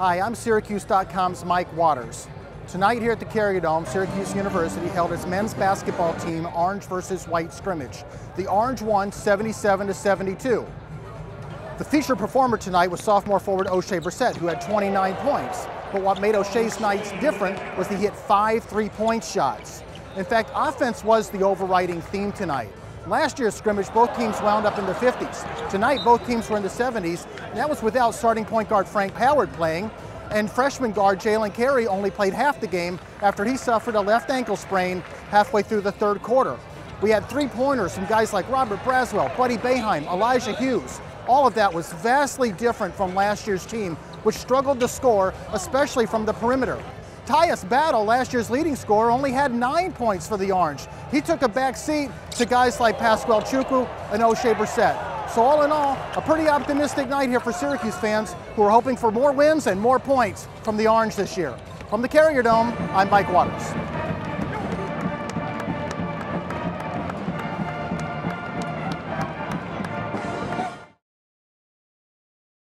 Hi, I'm Syracuse.com's Mike Waters. Tonight here at the Carrier Dome, Syracuse University held its men's basketball team orange versus white scrimmage. The orange won 77 to 72. The featured performer tonight was sophomore forward Oshae Brissett, who had 29 points. But what made Oshae's nights different was he hit five three-point shots. In fact, offense was the overriding theme tonight. Last year's scrimmage, both teams wound up in the 50s. Tonight, both teams were in the 70s, and that was without starting point guard Frank Howard playing, and freshman guard Jalen Carey only played half the game after he suffered a left ankle sprain halfway through the third quarter. We had three-pointers from guys like Robert Braswell, Buddy Boeheim, Elijah Hughes. All of that was vastly different from last year's team, which struggled to score, especially from the perimeter. Tyus Battle, last year's leading scorer, only had nine points for the Orange. He took a back seat to guys like Pascal Chukwu and Oshae Brissett. So all in all, a pretty optimistic night here for Syracuse fans who are hoping for more wins and more points from the Orange this year. From the Carrier Dome, I'm Mike Waters.